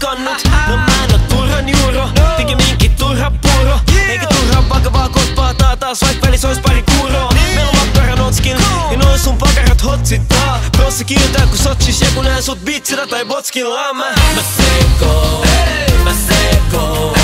kannut, no mä en oo turhan juuro, pikemminkin turha puro, eikä turha vakavaa koppaa taas vaik välissä ois pari kuuroa, meillä on makkaran otskin, ja noin sun pakarat hotsittaa, prossi kiiltää ku sotsis, ja kun näen sut bitsillä tai botskilla, mä, mä sekoon, mä sekoon,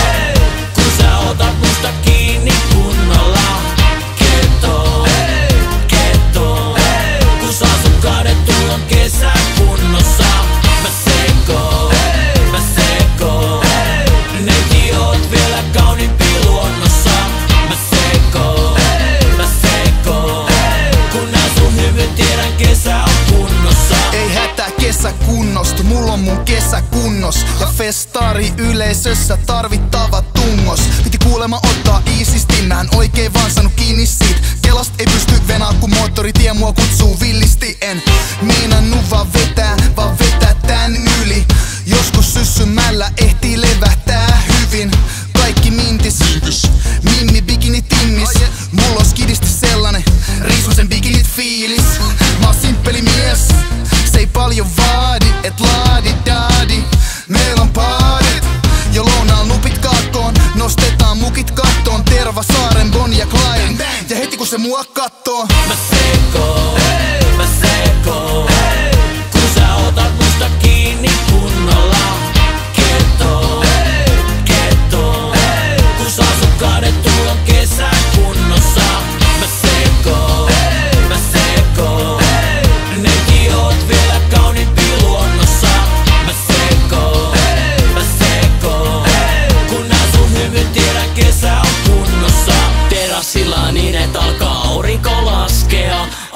kesä on kunnossa. Ei hätää kesä kunnosta, mulla on mun kesä kunnos. Ja festari yleisössä tarvittava tungos. Piti kuulema ottaa iisisti, mä en oikein vaan saanut kiinni siitä. Kelast ei pysty venaa kun moottoritie mua kutsuu villisti saaren Bonnie ja Clyde. Ja heti kun se mua kattoo Mä sekoon,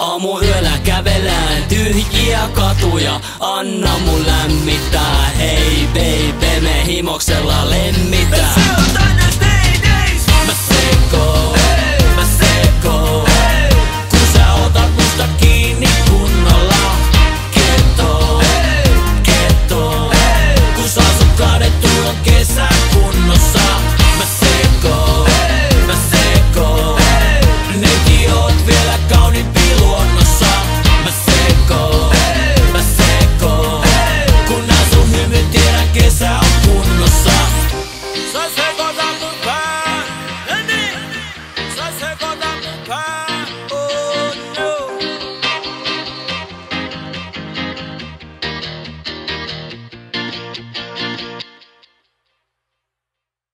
Aamu yöllä kävelään tyhjiä katuja. Anna mun lämmittää, hei baby, me himoksella lemmitään.